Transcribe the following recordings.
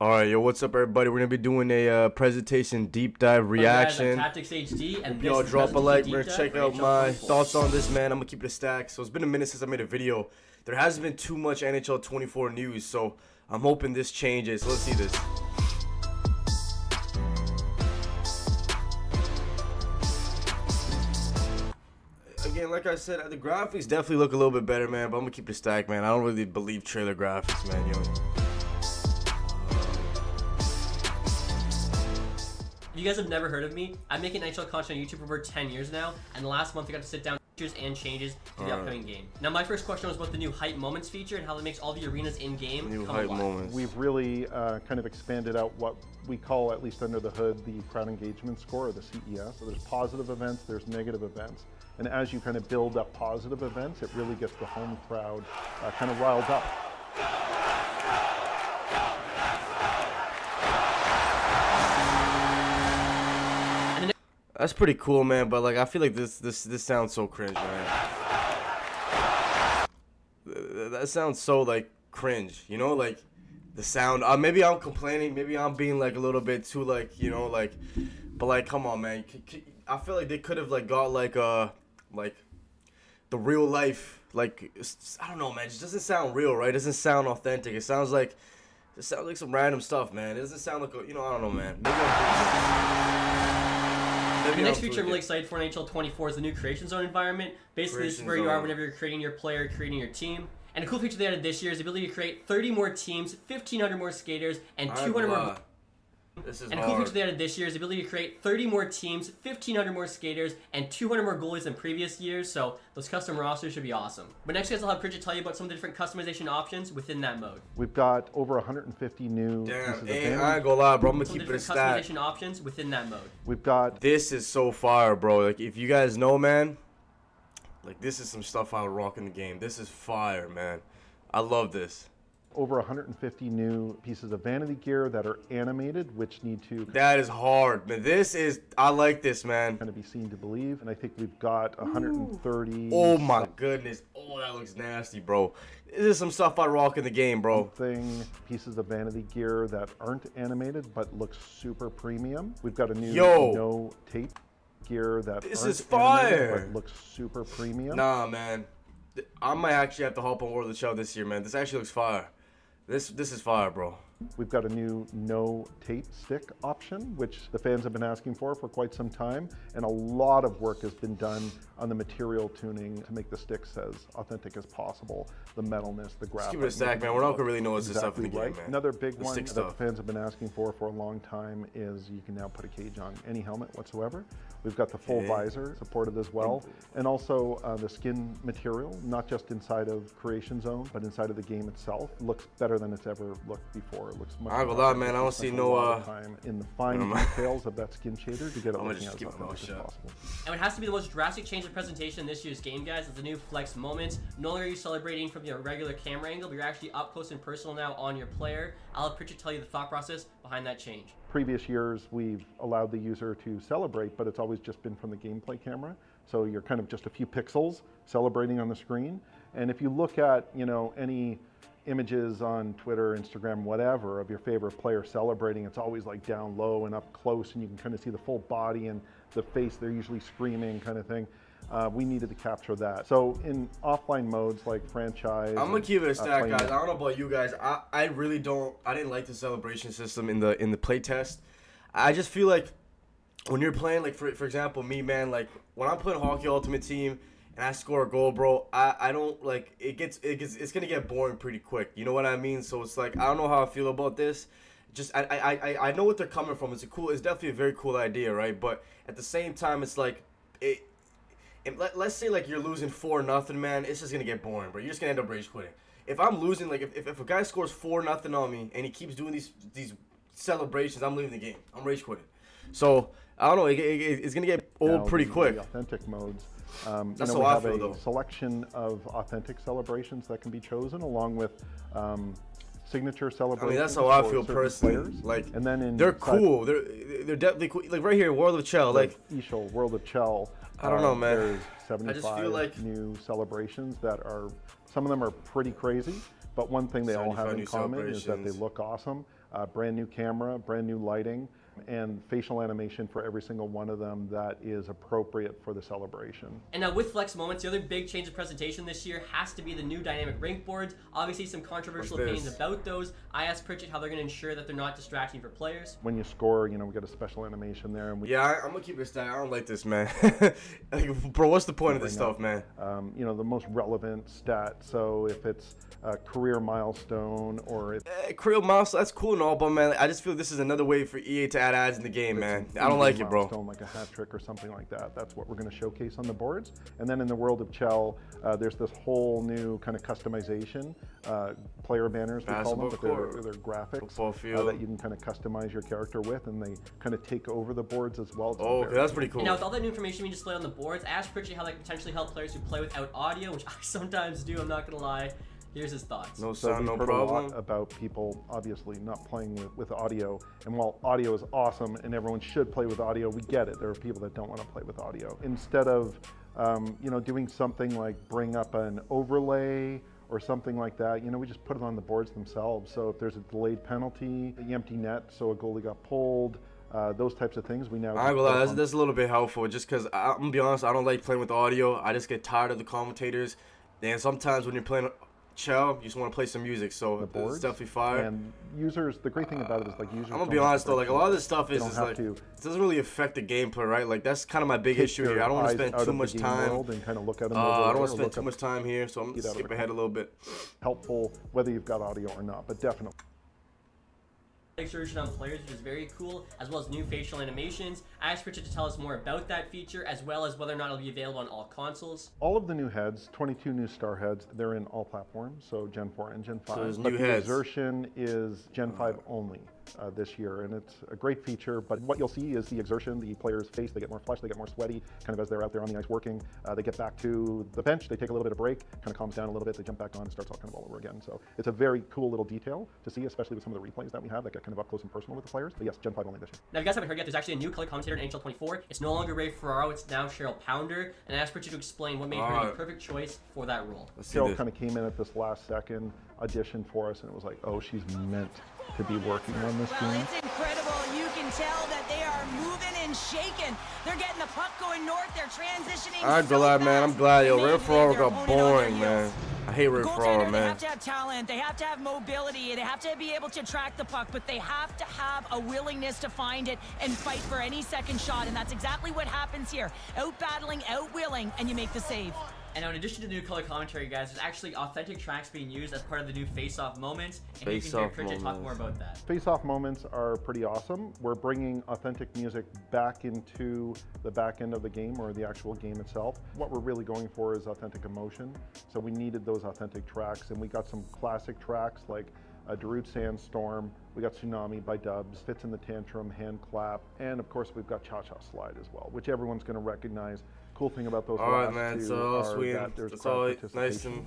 All right, yo, what's up, everybody? We're gonna be doing a uh, presentation deep dive reaction. Tactics HD, and Yo, this drop a like. We're gonna check out my 24. thoughts on this, man. I'm gonna keep it a stack. So it's been a minute since I made a video. There hasn't been too much NHL 24 news, so I'm hoping this changes. So let's see this. Again, like I said, the graphics definitely look a little bit better, man. But I'm gonna keep it a stack, man. I don't really believe trailer graphics, man. Yo. You guys have never heard of me, I'm making NHL content on YouTube for over 10 years now, and last month I got to sit down features and changes to the Alright. upcoming game. Now, my first question was about the new hype moments feature and how it makes all the arenas in game New come hype alive. moments. We've really uh, kind of expanded out what we call, at least under the hood, the crowd engagement score, or the CES. So there's positive events, there's negative events. And as you kind of build up positive events, it really gets the home crowd uh, kind of riled up. That's pretty cool, man. But like, I feel like this this this sounds so cringe, man. That sounds so like cringe, you know, like the sound. Uh, maybe I'm complaining. Maybe I'm being like a little bit too like you know like, but like, come on, man. I feel like they could have like got like uh like the real life like I don't know, man. It just doesn't sound real, right? It doesn't sound authentic. It sounds like it sounds like some random stuff, man. It doesn't sound like a, you know I don't know, man. Maybe I'm Maybe The next feature I'm really excited for in NHL 24 is the new Creation Zone environment. Basically, this is Creation where you are whenever you're creating your player, creating your team. And a cool feature they added this year is the ability to create 30 more teams, 1,500 more skaters, and 200 more lie. This is And a cool feature they added this year is the ability to create 30 more teams, 1,500 more skaters, and 200 more goalies than previous years. So those custom rosters should be awesome. But next, guys, I'll have Pritchett tell you about some of the different customization options within that mode. We've got over 150 new Damn, pieces of ain't. I ain't gonna lie, bro. I'm gonna Some keep it a different stack. customization options within that mode. We've got This is so fire, bro. Like, if you guys know, man, like this is some stuff I would rock in the game. This is fire, man. I love this. Over 150 new pieces of vanity gear that are animated, which need to That is hard, man. This is. I like this, man. kind of be seen to believe. And I think we've got 130 Oh my goodness. Oh, that looks nasty, bro. This is some stuff I rock in the game, bro. thing pieces of vanity gear that aren't animated but look super premium. We've got a new Yo. no tape gear that This aren't is fire. animated but looks super premium. Nah, man. I might actually have to hop on World of Chell this year, man. This actually looks fire. This this is fire, bro. We've got a new no tape stick option, which the fans have been asking for for quite some time, and a lot of work has been done on the material tuning to make the sticks as authentic as possible. The metalness, the graphic. keep it a stack, man. We're not gonna really know what's this stuff in the Exactly game, man. Another big The one that stuff. the fans have been asking for for a long time is you can now put a cage on any helmet whatsoever. We've got the full Okay. visor supported as well, and also uh, the skin material, not just inside of Creation Zone, but inside of the game itself, looks better than it's ever looked before. It looks much. I ain't gonna man, I don't see no, lot of uh, time in the fine never mind. details of that skin shader to get it I'ma looking just as keep my authentic as possible. And it has to be the most drastic change of presentation in this year's game, guys, It's the new Flex Moments. No longer are you celebrating from your regular camera angle, but you're actually up close and personal now on your player. I'll have Pritchett tell you the thought process behind that change. previous years we've allowed the user to celebrate, but it's always just been from the gameplay camera. So you're kind of just a few pixels celebrating on the screen. And if you look at, you know, any images on Twitter, Instagram, whatever, of your favorite player celebrating, it's always like down low and up close, and you can kind of see the full body and the face. They're usually screaming, kind of thing. Uh, we needed to capture that. So in offline modes like franchise, I'm gonna and, keep it a uh, stack, playing guys. I don't know about you guys. I, I really don't. I didn't like the celebration system in the in the playtest. I just feel like when you're playing, like for for example, me, man, like when I'm playing Hockey Ultimate Team and I score a goal, bro, I, I don't like it gets it gets it's gonna get boring pretty quick. You know what I mean? So it's like I don't know how I feel about this. Just I I, I, I know what they're coming from. It's a cool. It's definitely a very cool idea, right? But at the same time, it's like it let, let's say like you're losing four nothing, man, it's just gonna get boring, bro. You're just gonna end up rage quitting. If I'm losing, like if, if, if a guy scores four nothing on me and he keeps doing these these celebrations, I'm leaving the game. I'm rage quitting. So I don't know. It, it, it's gonna get old pretty quick. Authentic modes. Um, That's you know, how I we have feel, a though. selection of authentic celebrations that can be chosen, along with um, signature I celebrations. mean, that's how I feel personally. players. Like, and then in they're cool. They're they're definitely cool. Like right here, World of Chell. Like like World of Chell. I don't know, man. There's I just 75 feel like- new celebrations that are. Some of them are pretty crazy, but one thing they all have in common is that they look awesome. uh, brand new camera, brand new lighting, and facial animation for every single one of them that is appropriate for the celebration. And now with Flex Moments, the other big change of presentation this year has to be the new dynamic rink boards. Obviously, some controversial What's opinions about those. I asked Pritchett how they're going to ensure that they're not distracting for players. When you score, you know, we got a special animation there, and we Yeah, I, I'm gonna keep it stack. I don't like this, man. like, bro, what's the point of this up- stuff, man? um, you know, the most relevant stat. So if it's a career milestone or if Eh, Creel Mouse, that's cool and all, but man, I just feel this is another way for EA to add ads in the game, man. I don't like it, bro. milestone, like a hat trick or something like that. That's what we're going to showcase on the boards. And then in the world of Chell, uh, there's this whole new kind of customization, uh, player banners we call them, but they're, they're graphics Football uh, that you can kind of customize your character with, and they kind of take over the boards as well. Oh, okay, that's pretty cool. And now with all that new information we display on the boards, I asked Pritchett how that could potentially help players who play without audio, which I sometimes do, I'm not going to lie. Here's his thoughts. No So sound, we've no problem. about people obviously not playing with, with audio. And while audio is awesome and everyone should play with audio, we get it. There are people that don't want to play with audio. Instead of um, you know doing something like bring up an overlay or something like that, you know, we just put it on the boards themselves. So if there's a delayed penalty, the empty net, so a goalie got pulled, uh, those types of things, we now. I ain't just gonna put lie, up that's, that's a little bit helpful just because I'm gonna be honest, I don't like playing with audio. I just get tired of the commentators. And sometimes when you're playing Chell, you just want to play some music. So the it's definitely fire. And users, the great thing about it is like users. I'm gonna be honest though, like a lot of this stuff They is just like to it doesn't really affect the gameplay, right? Like that's kind of my big issue here. I don't want to spend too much game time. world and kind of look at them Uh, I don't want to spend too much time here, so I'm gonna Get out of skip ahead a little bit. helpful whether you've got audio or not, but definitely. Exertion on players, which is very cool, as well as new facial animations. I asked Pritchett to tell us more about that feature, as well as whether or not it'll be available on all consoles. All of the new heads, 22 new star heads, they're in all platforms, so Gen 4 and Gen 5. there's but new the heads. exertion is Gen 5 only uh, this year, and it's a great feature. But what you'll see is the exertion, the player's face, they get more flush, they get more sweaty, kind of as they're out there on the ice working. Uh, they get back to the bench, they take a little bit of break, kind of calms down a little bit, they jump back on, and starts all kind of all over again. So it's a very cool little detail to see, especially with some of the replays that we have that get kind of up close and personal with the players. But yes, Gen 5 only this year. Now, if you guys haven't heard yet, there's actually a new color commentator in NHL 24. It's no longer Ray Ferraro, it's now Cheryl Pounder. And I asked Pritchett to explain what made her the perfect choice for that role. Cheryl kind of came in at this last second audition for us, and it was like, oh, she's meant to be working on this Well, game. it's incredible. You can tell that they are moving and shaking. They're getting the puck going north. They're transitioning. I'm so glad, man. I'm glad, yo. They Ray need Ferraro their got opponent on their boring, man. I hate Ray Goaltender, Ferraro, They man. have to have talent. They have to have mobility. They have to be able to track the puck, but they have to have a willingness to find it and fight for any second shot. And that's exactly what happens here. Out battling, out willing, and you make the save. And now, in addition to the new color commentary, guys, there's actually authentic tracks being used as part of the new face-off moments. And you can hear Face-off Pritchett talk moments. more about that. Face-off moments are pretty awesome. We're bringing authentic music back into the back end of the game or the actual game itself. What we're really going for is authentic emotion. So we needed those authentic tracks, and we got some classic tracks like uh, Darude Sandstorm. We got Tsunami by DVBBS, Fitz and the Tantrum, Hand Clap, and of course we've got Cha Cha Slide as well, which everyone's going to recognize. Cool thing about those All right, man. So sweet. That's all nice and.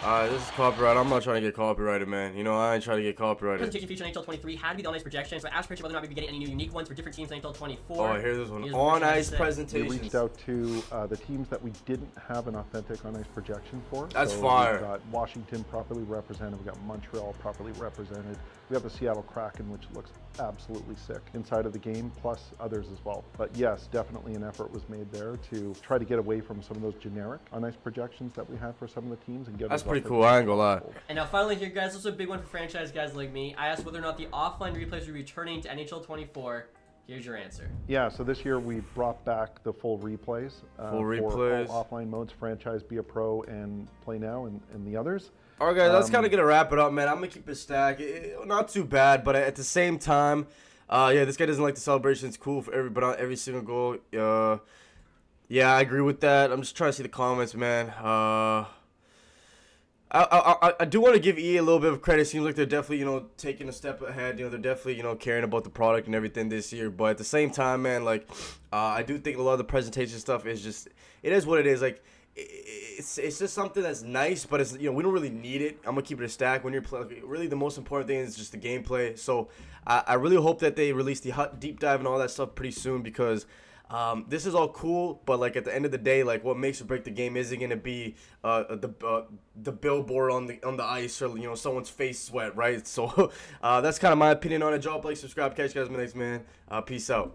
Alright, this is copyright. I'm not trying to get copyrighted, man. You know, I ain't trying to get copyrighted. Presentation feature on NHL 23 had to be the on-ice projections, but I asked Pritchett whether or not we'd be getting any new unique ones for different teams in NHL 24. Oh, I hear this one. Here's On-ice said. We reached out to uh, the teams that we didn't have an authentic on ice projection for. That's so fire. We've got Washington properly represented. We've got Montreal properly represented. We have the Seattle Kraken, which looks absolutely sick inside of the game, plus others as well. But yes, definitely an effort was made there to try to get away from some of those generic on ice projections that we had for some of the teams and get That's us pretty cool. I ain't gonna lie. And now finally here, guys, this is a big one for franchise guys like me. I asked whether or not the offline replays were returning to NHL 24. Here's your answer. Yeah, so this year we brought back the full replays. Uh, Full For replays. all offline modes, franchise, be a pro, and play now, and, and the others. All right, guys, that's Um, kind of gonna wrap it up, man. I'm gonna keep it stacked. It- it- not too bad, but at the same time, uh, yeah, this guy doesn't like the celebrations. Cool for every, but not every single goal. Uh, yeah, I agree with that. I'm just trying to see the comments, man. Uh, I, I, I, do want to give EA a little bit of credit. Seems like they're definitely, you know, taking a step ahead. You know, they're definitely, you know, caring about the product and everything this year. But at the same time, man, like, uh, I do think a lot of the presentation stuff is just, it is what it is. Like, it's it's just something that's nice, but it's you know we don't really need it. I'm gonna keep it a stack when you're playing. Really, the most important thing is just the gameplay. So I, I really hope that they release the hot deep dive and all that stuff pretty soon because Um, this is all cool, but like at the end of the day, like what makes or break the game isn't gonna be uh, the uh, the billboard on the on the ice or you know someone's face sweat, right? So uh, that's kind of my opinion on it. Drop like, subscribe, catch you guys in the next man. Uh, peace out.